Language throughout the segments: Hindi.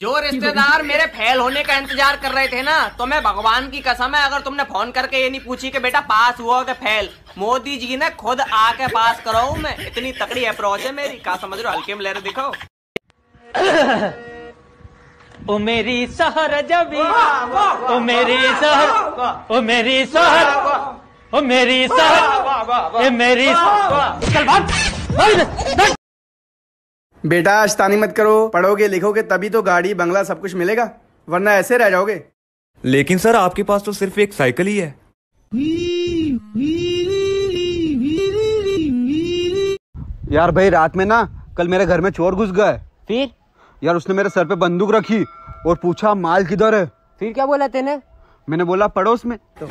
जो रिश्तेदार मेरे फेल होने का इंतज़ार कर रहे थे ना तो मैं भगवान की कसम है अगर तुमने फ़ोन करके ये नहीं पूछी कि बेटा पास हुआ कि फेल मोदी जी ने खुद आके पास कराऊ मैं। इतनी तकड़ी अप्रोच है मेरी। क्या समझ रहे हो? हल्के में ले रहे दिखो ओ मेरी सहर जबी ओ मेरी सहर ओ मेरी सहर ओ मेरी सहर ए मेरी चल भाग बेटा आशतानी मत करो। पढ़ोगे लिखोगे तभी तो गाड़ी बंगला सब कुछ मिलेगा। वरना ऐसे रह जाओगे। लेकिन सर आपके पास तो सिर्फ़ एक साइकिल ही है। यार भाई रात में ना कल मेरे घर में चोर घुस गए। फिर? यार उसने मेरे सर पे बंदूक रखी और पूछा माल किधर है? फिर क्या बोला तेने? मैंने बोला पड़ोस में। तो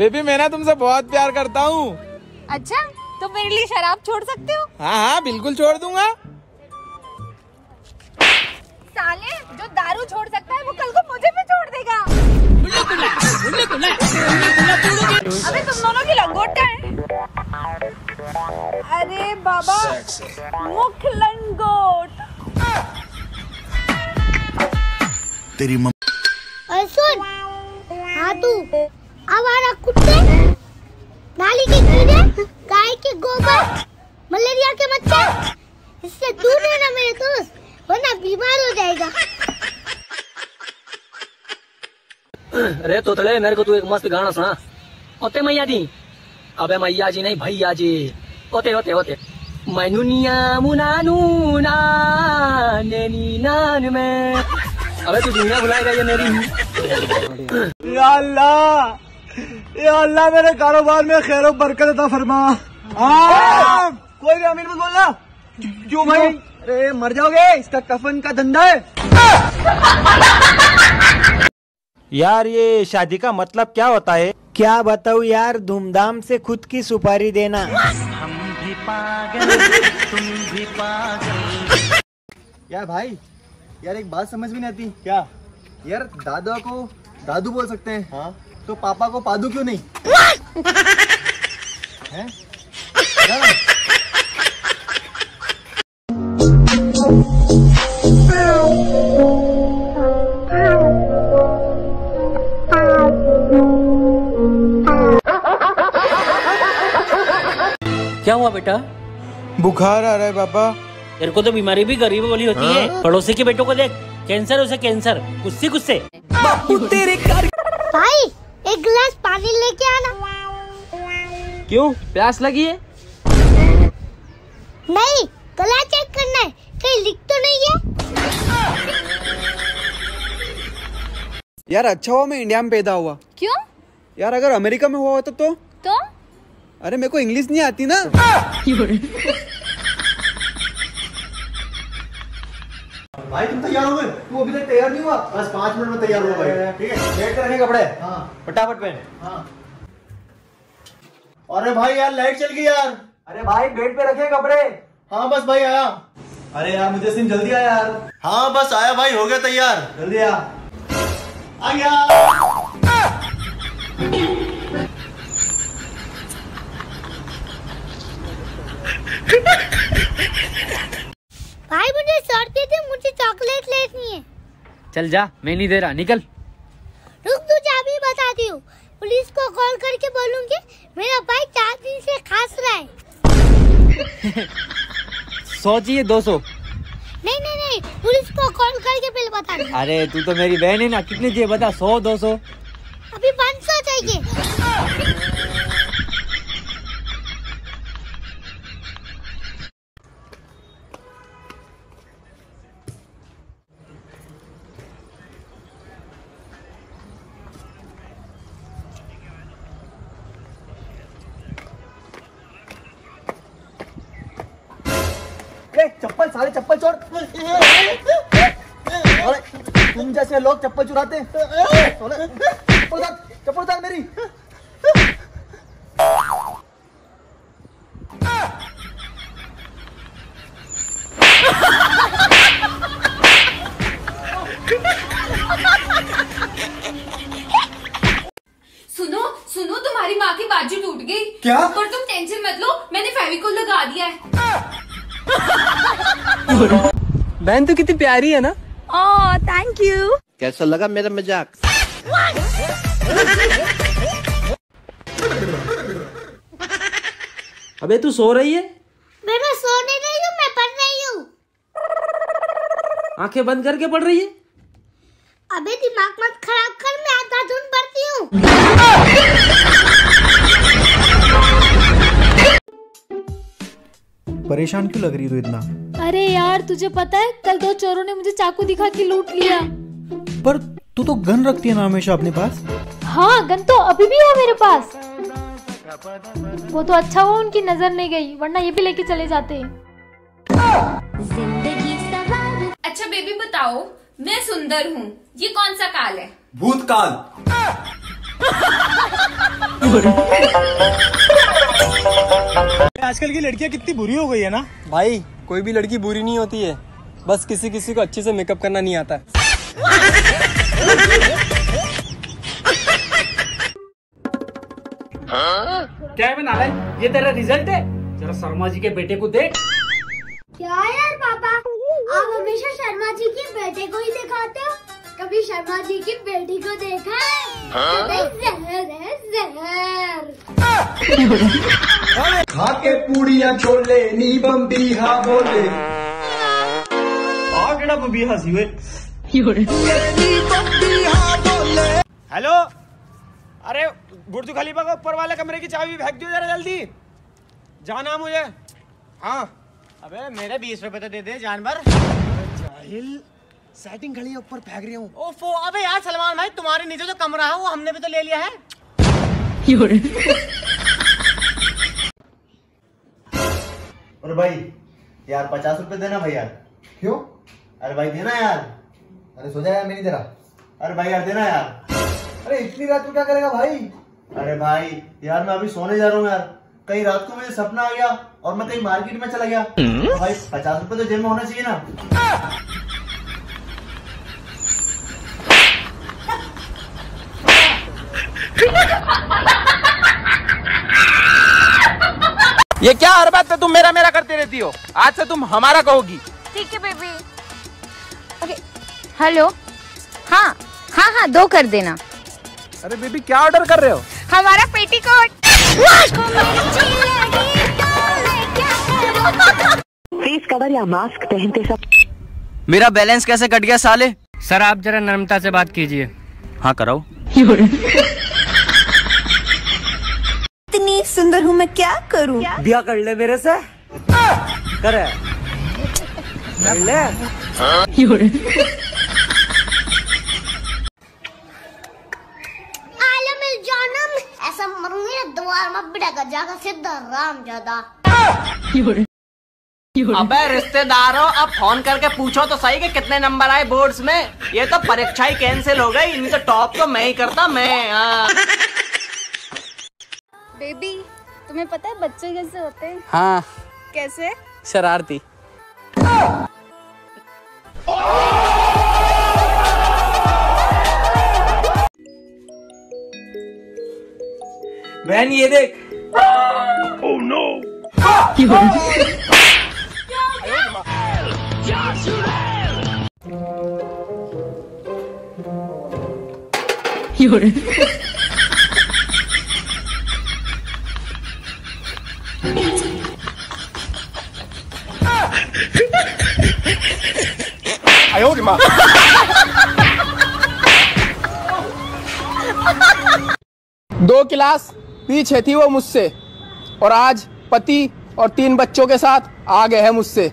बेबी मैं ना तुमसे बहुत प्यार करता हूँ। अच्छा तो मेरे लिए शराब छोड़ सकते हो? हाँ हाँ बिल्कुल छोड़ दूँगा। साले जो दारू छोड़ सकता है वो कल को मुझे भी छोड़ देगा। अबे तुम दोनों की लंगोट का है। अरे बाबा मुख लंगोट। और मस्त गाना सुना ओते मैया जी अबे मैया जी नहीं भैया जी ओते ओते ओते मैनुनिया मुनानू नैनी नान में. अबे तू दुनिया भुलाएगा ये मेरी. या अल्लाह या अल्लाह मेरे कारोबार में खैर बरकत अता फरमा। कोई भी अमीर मत बोलना क्यों भाई? अरे मर जाओगे इसका कफन का धंधा है। यार ये शादी का मतलब क्या होता है? क्या बताऊँ यार धूमधाम से खुद की सुपारी देना। हम भी पागल तुम भी पागल। यार भाई यार एक बात समझ में नहीं आती। क्या? यार दादा को दादू बोल सकते हैं। हाँ। तो पापा को पादू क्यों नहीं? हैं? क्या? हुआ बेटा? बुखार आ रहा है पापा तेरे को तो बीमारी भी गरीब वाली होती है। पड़ोसी के बेटों को देख कैंसर उसे कैंसर गुस्से गुस्से। भाई एक गिलास पानी लेके आना। क्यों? प्यास लगी है? नहीं गला चेक करना है। कहीं लिख तो नहीं है। यार अच्छा हुआ मैं इंडिया में पैदा हुआ। क्यों? यार अगर अमेरिका में हुआ होता तो? तो? अरे मेरे को इंग्लिश नहीं आती ना। भाई तुम तैयार हो गए? तू अभी तक तैयार नहीं हुआ? बस पाँच मिनट में तैयार हुआ भाई। ठीक है? बैठ कर कपड़े? हाँ। फटाफट पहन। हाँ। अरे भाई यार लाइट चल गई यार। अरे भाई बेड पे रखे कपड़े। हाँ बस भाई आया। अरे यार मुझे सिम जल्दी आया यार। हाँ बस आया भाई हो गया तैयार। जल्दी आ गया। भाई मुझे सर्दी थी मुझे चॉकलेट लेनी है। चल जा मैं नहीं दे रहा निकल। रुक तुझे अभी बताती हूँ। पुलिस को कॉल करके बोलूँगी मेरा भाई चार दिन से खांस रहा है। सौ चाहिए दो सौ। नहीं नहीं नहीं पुलिस को कॉल करके पहले बताना अरे तू तो मेरी बहन है ना कितने चाहिए बता सौ दो सौ। अभी पाँच सौ चाहिए। चप्पल सारे चप्पल चोर अरे, तुम जैसे लोग चप्पल चुराते। चप्पल चप्पल मेरी बहन तो कितनी प्यारी है ना? ओह थैंक यू कैसा लगा मेरा मज़ाक? अबे तू सो रही है? मैं मैं सोने नहीं हूँ मैं पढ़ रही हूँ। आँखें बंद करके पढ़ रही है? अबे दिमाग मत खराब कर मैं आधा धुन पढ़ती हूँ। परेशान क्यों लग रही तू इतना? अरे यार तुझे पता है कल दो चोरों ने मुझे चाकू दिखा के लूट लिया। पर तू तो गन रखती है ना हमेशा अपने पास? हाँ गन तो अभी भी है मेरे पास। वो तो अच्छा हुआ उनकी नज़र नहीं गई वरना ये भी लेके चले जाते। अच्छा बेबी बताओ मैं सुंदर हूँ ये कौन सा काल है? भूतकाल। आजकल की लड़कियाँ कितनी बुरी हो गई है ना? भाई कोई भी लड़की बुरी नहीं होती है। बस किसी किसी को अच्छे से मेकअप करना नहीं आता। क्या है बना ये तेरा रिज़ल्ट है? जरा शर्मा जी के बेटे को देख। क्या यार पापा? आप हमेशा शर्मा जी के बेटे को ही दिखाते हो। कभी शर्मा जी की बेटी को देखा है? अरे जहर है जहर। खा के पूड़ियाँ छोले नी बम्बीहा बोले। आ केड़ा बम्बीहा सी वे। हेलो? अरे बुर्ज खलीफा का ऊपर वाले कमरे की चाबी फेंक दियो जरा जल्दी। जाना मुझे। हाँ। अबे मेरे बीस रुपए तो दे दे जानवर। जाहिल सेटिंग खड़ी है ऊपर फेंक रही हूँ। ओफो अबे यार सलमान भाई तुम्हारे नीचे जो कमरा है वो हमने भी तो ले लिया है। और भाई यार पचास रुपए देना भाई यार। क्यों? अरे भाई देना यार। अरे सो जा यार मैं नहीं दे रहा अरे भाई यार देना यार। अरे इतनी रात को क्या करेगा भाई? अरे भाई यार मैं अभी सोने जा रहा हूँ यार। कई रात को मुझे सपना आ गया और मैं कहीं मार्केट में चला गया। तो भाई पचास रुपए तो जेब में होना चाहिए ना। ये क्या हर बात पे तुम मेरा मेरा करती रहती हो? आज से तुम हमारा कहोगी। ठीक है बेबी। Okay hello. हाँ हाँ हाँ दो कर देना। अरे बेबी क्या ऑर्डर कर रहे हो? हमारा पेटीकोट फेस कवर या मास्क पहनते सब। मेरा बैलेंस कैसे कट गया साले? सर आप जरा नर्मता से बात कीजिए। हाँ कराओ। इतनी सुंदर हूँ मैं क्या करूँ? बिया कर ले मेरे से। करे। कर ले। आलम मिल जानम। ऐसा मरूँगी ना द्वार में बिड़ेगा जाकर सीधा राम ज़्यादा अबे रिश्तेदारों अब फ़ोन करके पूछो तो सही कि कितने नंबर आए बोर्ड्स में? ये तो परीक्षा ही कैंसिल हो गई। तो टॉप तो मैं ही करता मैं हाँ। बेबी तुम्हें पता है बच्चे कैसे होते हैं? हाँ। कैसे? शरारती। बहन ये देख। दो क्लास पीछे थी वो मुझसे और आज पति और तीन बच्चों के साथ आ गए हैं मुझसे।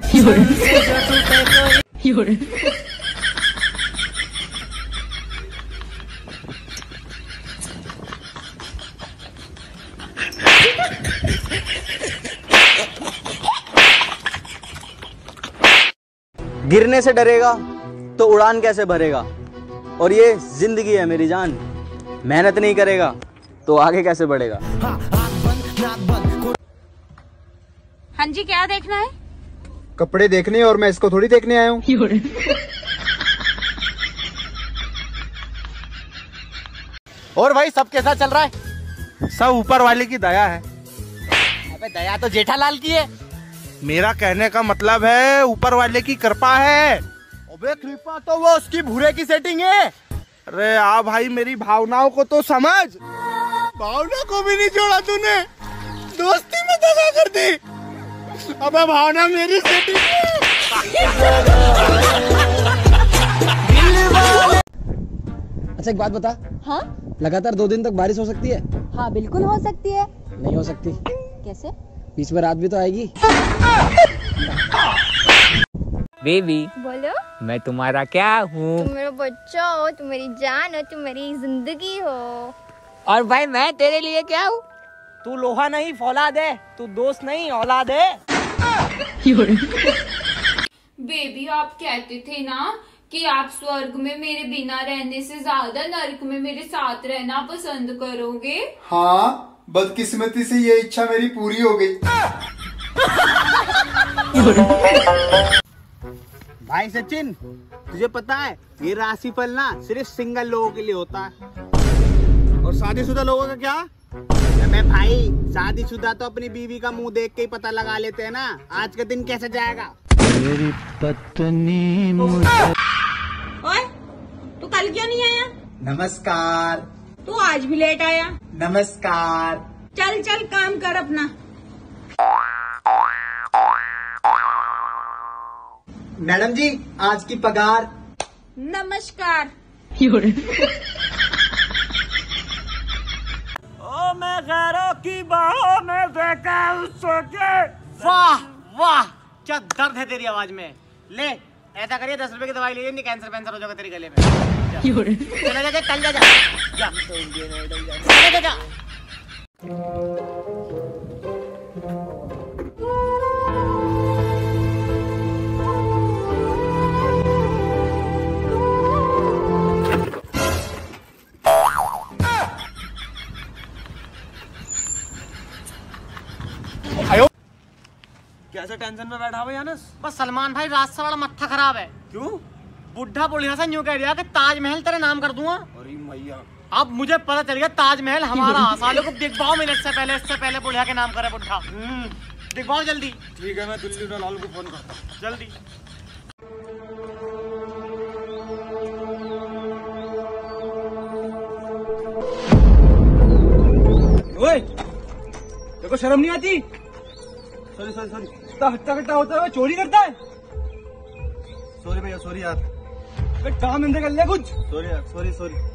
गिरने से डरेगा तो उड़ान कैसे भरेगा? और ये ज़िंदगी है मेरी जान। मेहनत नहीं करेगा तो आगे कैसे बढ़ेगा? हाँ जी क्या देखना है? कपड़े देखने और मैं इसको थोड़ी देखने आया हूँ। और भाई सब कैसा चल रहा है? सब ऊपर वाले की दया है। अबे दया तो जेठालाल की है। मेरा कहने का मतलब है ऊपर वाले की कृपा है। अबे कृपा तो वो उसकी भूरे की सेटिंग है। अरे आ भाई मेरी भावनाओं को तो समझ। भावना को भी नहीं छोड़ा तूने। दोस्ती में दगा कर दी। अबे भावना मेरी सेटिंग अच्छा एक बात बता। हाँ? लगातार दो दिन तक बारिश हो सकती है? हाँ बिल्कुल हो सकती है। नहीं हो सकती। कैसे? बीच में रात भी तो आएगी। बेबी बोलो। मैं तुम्हारा क्या हूँ? तुम मेरा बच्चा हो तुम मेरी जान हो तुम मेरी ज़िंदगी हो। और भाई मैं तेरे लिए क्या हूँ? तू लोहा नहीं फौलाद है। तू दोस्त नहीं औलाद है। बेबी आप कहते थे ना कि आप स्वर्ग में मेरे बिना रहने से ज़्यादा नरक में मेरे साथ रहना पसंद करोगे? हाँ बदकिस्मती से ये इच्छा मेरी पूरी हो गई। भाई सचिन तुझे पता है ये राशिफल ना सिर्फ़ सिंगल लोगों के लिए होता है। और शादीशुदा लोगों का क्या? अबे भाई शादीशुदा तो अपनी बीवी का मुँह देख के ही पता लगा लेते हैं ना। आज का दिन कैसे जाएगा? मेरी पत्नी ओए तू कल क्यों नहीं आया? नमस्कार। तू आज भी लेट आया। नमस्कार। चल चल काम कर अपना। मैडम जी आज की पगार। नमस्कार। ओ मैं गैरों की बाहों में देखा उसको के वाह वाह क्या दर्द है तेरी आवाज़ में। ले ऐसा करिए दस रुपए की दवाई लीजिए नहीं कैंसर वैंसर हो जाएगा तेरे गले में। जा। चला जा जा कल जा जा। जा। जा, जा, जा। कैसे टेंशन में बैठा हुआ यानस? बस सलमान भाई रात से बड़ा मत्था खराब है। क्यों? बुढ़ा बुढ़िया से यूँ कह दिया कि ताजमहल तेरे नाम कर दूँगा। अरे मैया। अब मुझे पता चल गया ताजमहल हमारा सालों को दिखवाओ मैंने इससे पहले इससे पहले बुढ़िया के नाम करे बुढ़ा। दिखवाओ जल्दी। ठीक है मैं दिल्ली लाल को फ़ोन करता हूँ। जल्दी। ओए देखो शर्म नहीं आती? सॉरी सॉरी सॉरी इतना हट्टा कट्टा होता है चोरी करता है। सॉरी भैया सॉरी यार। काम धंधे कर ले कुछ। सॉरी यार सॉरी सॉरी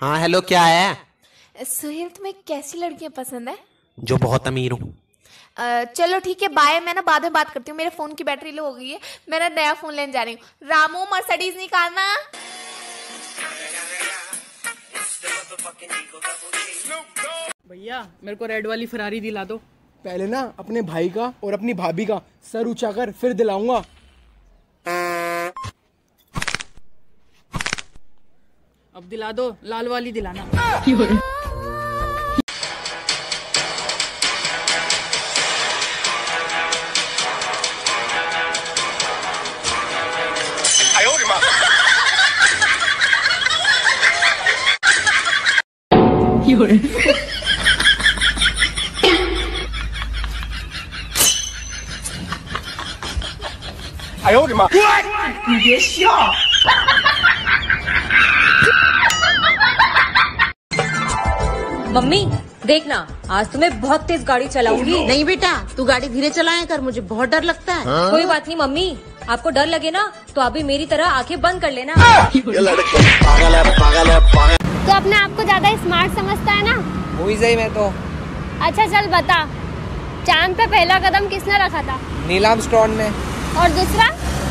हाँ हेलो क्या है? सुहेल तुम्हें कैसी लड़कियाँ पसंद है? जो बहुत अमीर हूँ। चलो ठीक है बाय मैं ना बाद में बात करती हूँ। मेरे फ़ोन की बैटरी लो हो गई है। मैं ना नया फ़ोन लेने जा रही हूँ। रामू मर्सिडीज निकालना। भैया मेरे को रेड वाली फरारी दिला दो। पहले ना अपने भाई का और अपनी भाभी का सर ऊँचा कर फिर दिलाऊँगा। अब दिला दो लाल वाली दिलाना। 你别笑。 मम्मी देखना आज तुम्हें बहुत तेज गाड़ी चलाऊंगी नहीं बेटा तू गाड़ी धीरे चलाया कर मुझे बहुत डर लगता है कोई बात नहीं मम्मी आपको डर लगे ना तो अभी मेरी तरह आंखें बंद कर लेना तो अपने आप को ज्यादा स्मार्ट समझता है ना हुई सही मैं तो अच्छा चल बता चांद पे पहला कदम किसने रखा था नीलाम स्टोन ने और दूसरा?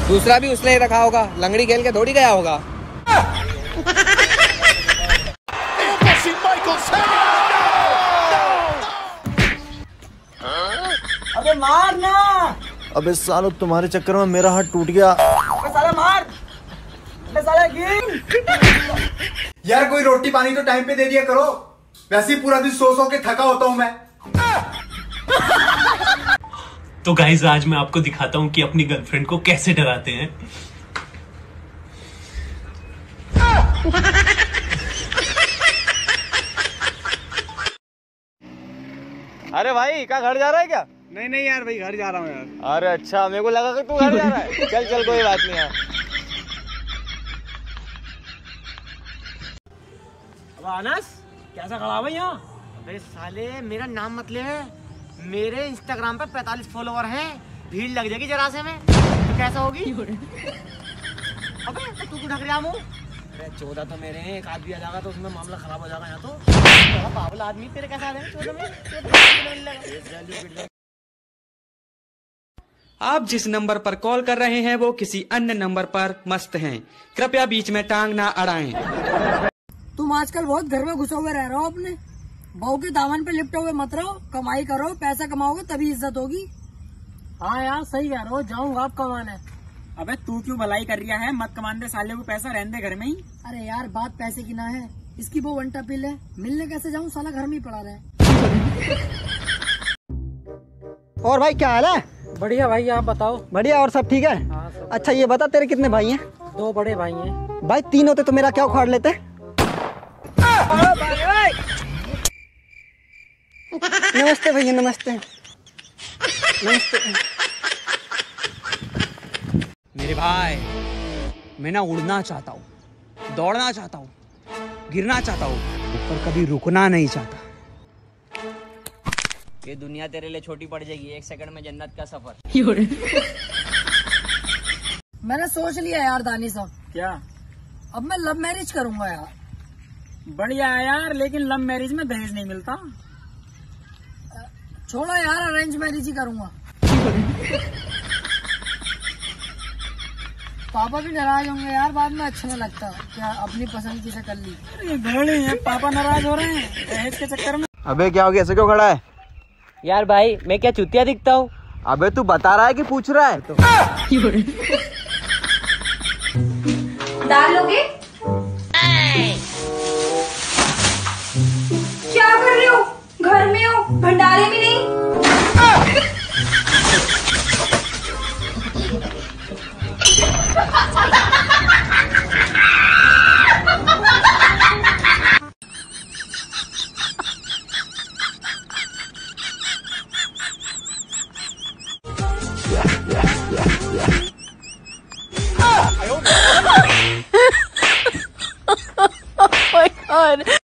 दूसरा भी उसने ही रखा होगा। लंगड़ी खेल के थोड़ी गया होगा। अबे मार ना। अबे सालो तुम्हारे चक्कर में मेरा हाथ टूट गया। अबे साला मार। अबे साला गिर यार कोई रोटी पानी तो टाइम पे दे दिया करो। वैसे ही पूरा दिन सो सो के थका होता हूँ मैं। तो गाइज़ आज मैं आपको दिखाता हूँ कि अपनी गर्लफ्रेंड को कैसे डराते हैं। अरे भाई क्या घर जा रहा है क्या? नहीं नहीं यार भाई घर जा रहा हूँ यार। अरे अच्छा मेरे को लगा कि तू घर जा रहा है। चल चल कोई बात नहीं यार। अब अनस कैसा खड़ा भाई यहाँ? अबे साले मेरा नाम मत ले। मेरे इंस्टाग्राम पे 45 फॉलोवर हैं। भीड़ लग जाएगी जरा से में। तो कैसा होगी? अबे तो तू ढक रहा मुँह? अरे चौदह तो मेरे हैं एक आदमी आ जाएगा तो उसमें मामला खराब हो जाएगा यहाँ तो। बड़ा आदमी तेरे कैसा आ जाएगा चौदह में आप जिस नंबर पर कॉल कर रहे हैं वो किसी अन्य नंबर पर मस्त हैं। कृपया बीच में टांग ना अड़ाएँ। तुम आजकल बहुत घर में घुसे हुए रह रहे हो अपने। बहू के दामन पे लिपटे हुए मत रहो कमाई करो पैसा कमाओगे तभी इज़्ज़त होगी। हाँ यार सही कह रहे हो जाऊँगा आप कमाने। अबे तू क्यों भलाई कर रहा है? मत कमान दे साले को पैसा रहने दे घर में ही। अरे यार बात पैसे की ना है। इसकी वो वंटा पिल है। मिलने कैसे जाऊँ? साला घर में ही पड़ा रहे। और भाई क्या हाल है? बढ़िया भाई आप बताओ। बढ़िया और सब ठीक है? अच्छा ये बता तेरे कितने भाई हैं? दो बड़े भाई हैं। भाई तीन होते तो मेरा क्या उखाड़ लेते? नमस्ते भैया नमस्ते। नमस्ते। मेरे भाई मैं ना उड़ना चाहता हूँ दौड़ना चाहता हूँ गिरना चाहता हूँ पर कभी रुकना नहीं चाहता। ये दुनिया तेरे लिए छोटी पड़ जाएगी एक सेकंड में जन्नत का सफ़र। मैंने सोच लिया यार दानी साहब। क्या? अब मैं लव मैरिज करूँगा यार। बढ़िया है यार लेकिन लव मैरिज में दहेज नहीं मिलता। छोड़ो यार अरेंज मैरिज ही करूँगा। पापा भी नाराज़ होंगे यार बाद में अच्छा नहीं लगता क्या अपनी पसंद की से कर ली। घोड़े हैं पापा नाराज़ हो रहे हैं दहेज के चक्कर में। अबे क्या हो गया? ऐसे क्यों खड़ा है? यार भाई मैं क्या चुतिया दिखता हूँ? अबे तू बता रहा है कि पूछ रहा है? तो दाल लोगे